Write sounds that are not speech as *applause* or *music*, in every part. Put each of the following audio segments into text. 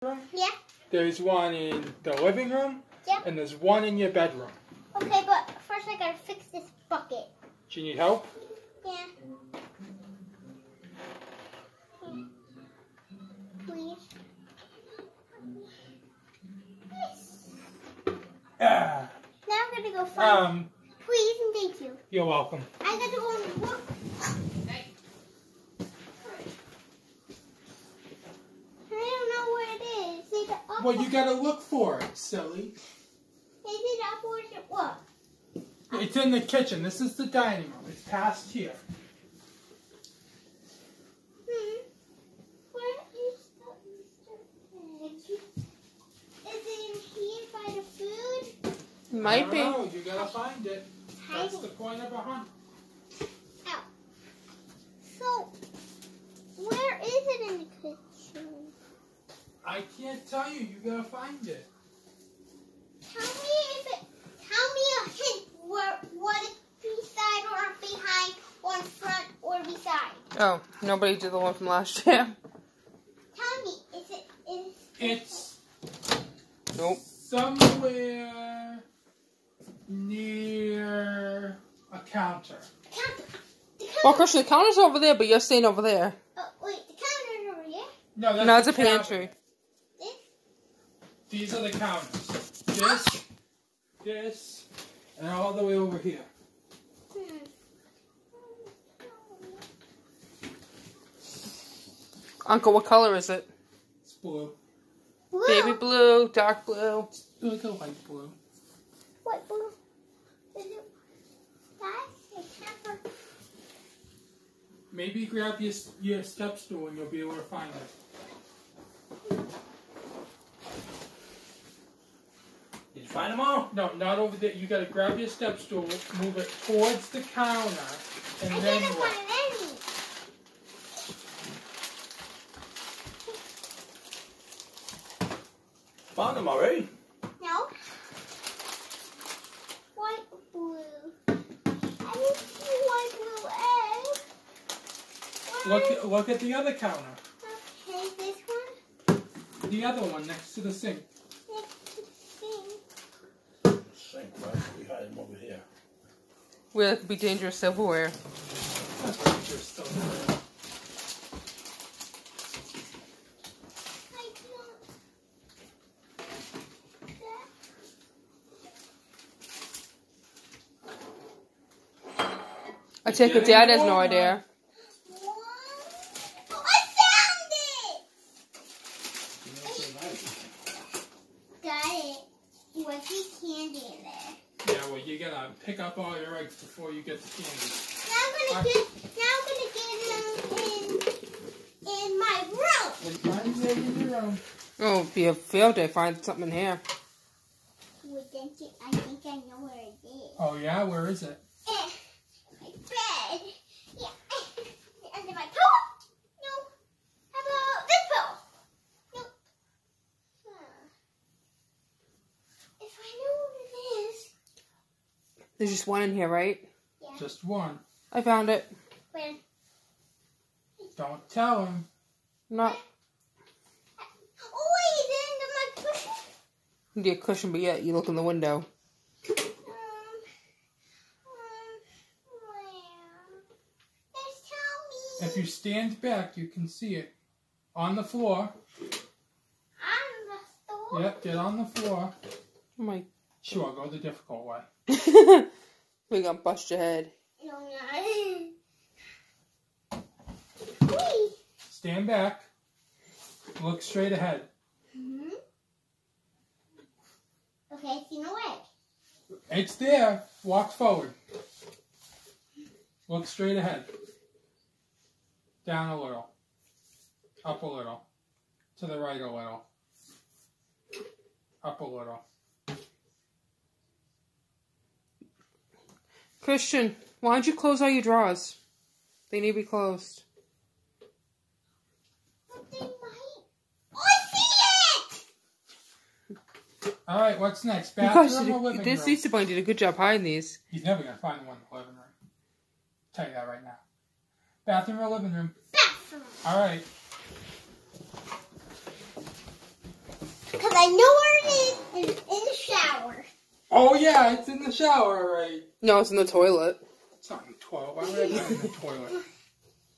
room? Yeah. There's one in the living room. Yeah. And there's one in your bedroom. Okay, but first I gotta fix this bucket. Do you need help? Yeah. Please. Yes. Ah. Now I'm gonna go find. Um, Please and thank you. you're welcome. I got to go and look. I don't know where it is. Is it up? Well, you gotta look for it, silly. Is it up or is it what? It's in the kitchen. This is the dining room. It's past here. Hmm. Where is the Easter egg? Is it in here by the food? I Might don't be. know. You gotta find it. That's the point of a hunt. Ow. So, where is it in the kitchen? I can't tell you. You gotta find it. Tell me if it. Tell me a hint where what it's beside or behind or in front or beside. Oh, nobody did the one from last year. *laughs* Tell me, is it is It's Nope. somewhere near a counter. counter? The counter. Well, Christian, the counter's over there, but you're staying over there. Oh, wait, the counter's over here. No, that's No, it's a pantry. cabinet. This. These are the counters. This, this, and all the way over here. Uncle, what color is it? It's blue. Blue. Baby blue, dark blue. Like a light blue. What blue? Is it? That's a camper. Maybe grab your your step stool and you'll be able to find it. Did you find them all? No, not over there. You gotta grab your step stool, move it towards the counter, and I then didn't what? find any. Found them already. No. White blue. I didn't see white blue egg. Where is- Look, look at the other counter. Okay, this one The other one next to the sink. next to the thing. Sink, right? We hide them over here. Where it be dangerous silverware. I. Take it dad has no idea. Got it. What's the candy in there? Yeah, well, you gotta pick up all your eggs before you get the candy. Now I'm gonna get. Now I'm gonna get them in in my room. Find it in your room. Oh, it'd be a field day. Find something here. Well, you- I think I know where it is. Oh yeah, where is it? Eh, my bed. Yeah. eh, Under my pillow. No. How about this pillow? No. Huh. If I know what it is. There's just one in here, right? Yeah. Just one. I found it. Where? Don't tell him. Not Oh wait, is it under my cushion? be a cushion, but yet you look in the window. Um. Um. Where? Just tell me. If you stand back, you can see it. On the floor. On the store. Yep, get on the floor. Oh my. Sure, go the difficult way. *laughs* We're gonna bust your head. No, no. Stand back. Look straight ahead. hmm Okay, see no way. It's there. Walk forward. Look straight ahead. Down a little. Up a little. To the right a little. Up a little. Christian, why don't you close all your drawers? They need to be closed. But they might. Oh, I see it! All right, what's next? Because Bathroom or living room? this room? Easter Bunny did a good job hiding these. He's never gonna find one in the living room. Tell you that right now. Bathroom or living room? Bathroom. All right. Because I know where it is. It's in the shower. Oh yeah, it's in the shower, right? No, it's in the toilet. It's not in the toilet. Why would I put it in the toilet?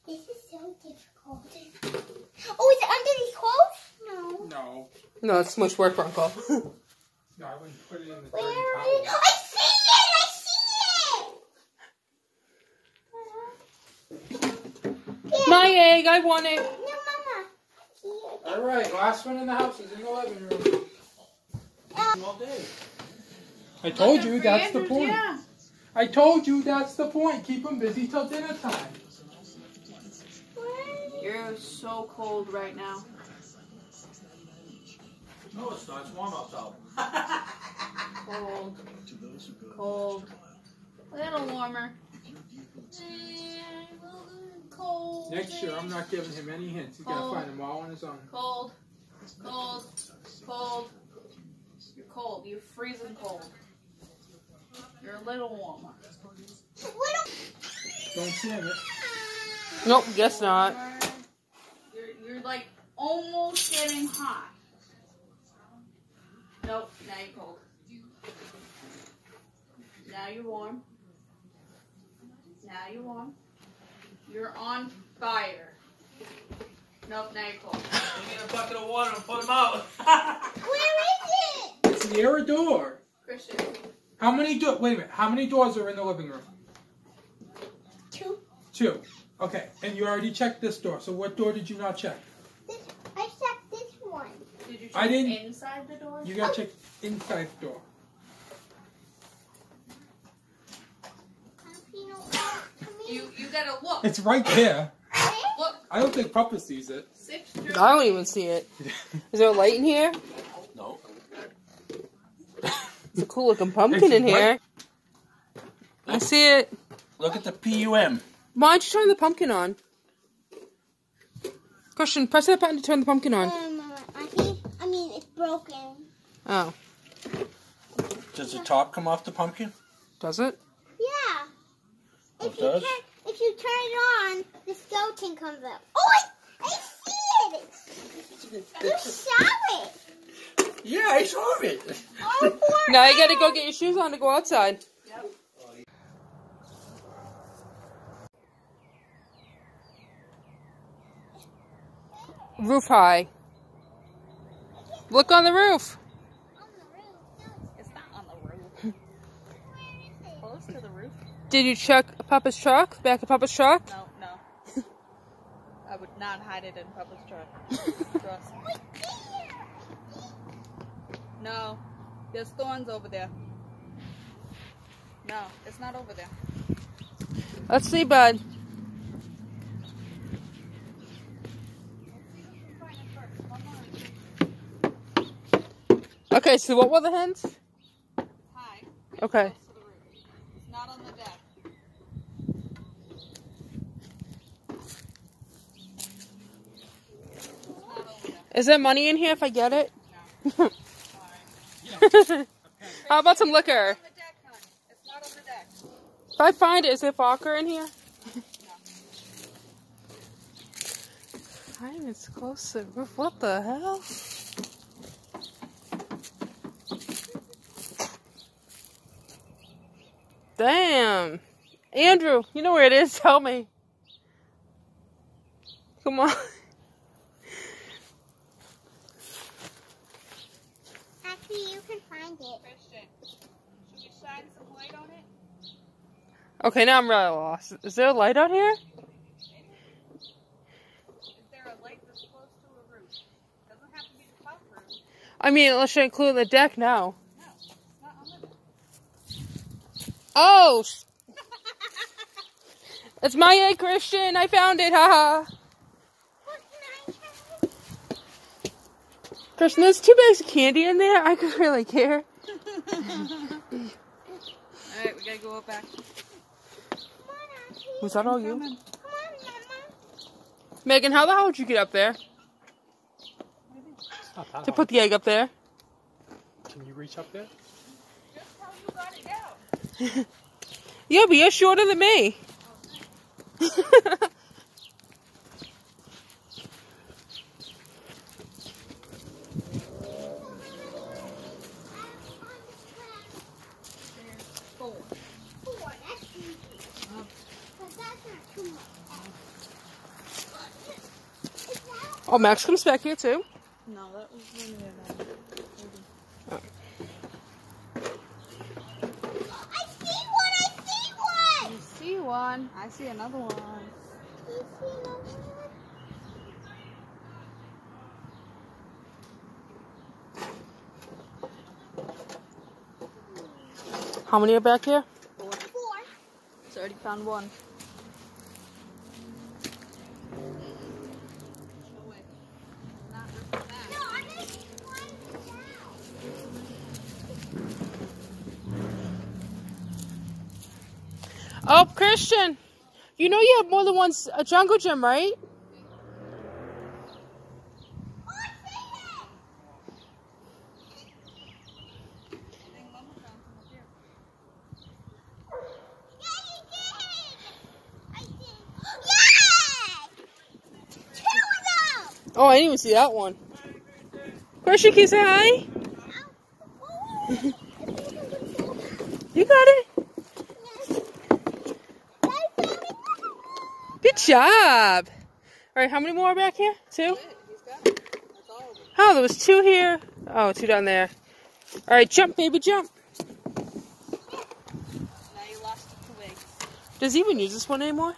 This is so difficult. Oh, is it under these clothes? No. No. No, it's too much work, Uncle. No, I wouldn't put it in the dirty Where is towel. I see it! I see it! Yeah. My egg, I want it. No, Mama. All right, last one in the house is in the living room. Um, All day. I told you that's the point. I told you that's the point. Keep them busy till dinner time. You're so cold right now. No, it's not. It's warm outside. *laughs* Cold. Cold. A little warmer. Cold. Next year, I'm not giving him any hints. He's got to find them all on his own. Cold. Cold. Cold. You're cold. You're freezing cold. You're a little warmer. Little. Don't stand it. Nope, guess not. You're, you're like almost getting hot. Nope, now you're cold. Now you're warm. Now you're warm. You're on fire. Nope, now you're cold. We get a bucket of water and put them out. Where is it? It's near a door. Christian, How many do? Wait a minute. How many doors are in the living room? Two. Two. Okay, and you already checked this door. So what door did you not check? This. I checked this one. did you check I didn't- inside the door? You gotta check inside the door. Um, you know, come here. You you gotta look. It's right there. Look, I don't think Papa sees it. six I don't even see it. Is there a light in here? No. It's a cool looking pumpkin in It's here. I see it. Look at the PUM. Why don't you turn the pumpkin on? Question, press that button to turn the pumpkin on. Um, I think. I mean, it's broken. Oh, Does the top come off the pumpkin? does it? Yeah. It If you does? turn, if you turn it on, the skeleton comes up. Oh, I, I see it. You saw it. Yeah, I saw it. Oh, *laughs* All four. Now you gotta go get your shoes on to go outside. Roof high. Look on the roof. On the roof. It's not on the roof. Where is it? Close to the roof? Did you check Papa's truck? Back of Papa's truck? No, no. *laughs* I would not hide it in Papa's truck. *laughs* No, there's thorns over there. No, it's not over there. Let's see, bud. Okay, so what were the hints? High. Okay. Close to the roof. It's not on the deck. It's not over there. Is there money in here if I get it? No. *laughs* How about some liquor? deck, hon. It's not on the deck. If I find it, is there vodka in here? Fine, it's close to the roof. What the hell? Damn. Andrew, you know where it is. *laughs* Tell me. Come on. Actually, you can find it. Christian, should we shine some light on it? Okay, now I'm really lost. Is there a light out here? I mean, let's include the deck now. No. Oh! It's my egg, Christian. I found it. Haha. Christian, there's two bags of candy in there. I could really care. *laughs* Alright, we gotta go back. Come on, Auntie. Was that all you? Come on. Megan, how the hell did you get up there? To put the egg up there? Can you reach up there? Just how you got it down. Yeah, but you're shorter than me. *laughs* Oh, Max comes back here too. No, that was when we had I see one. I see one. You see one. I see another one. I see another one. How many are back here? Four. Four. It's already found one. No, I missed one down. Oh, Christian, you know you have more than one a jungle gym, right? Oh, I see. Yeah, you did. I did. Yay! Two of them. Oh, I didn't even see that one. Christian, can you say hi? *laughs* You got it. Job. All right, how many more are back here? Two? Oh, there was two here. Oh, two down there. All right, jump, baby, jump. Now you lost the twig. Does he even use this one anymore?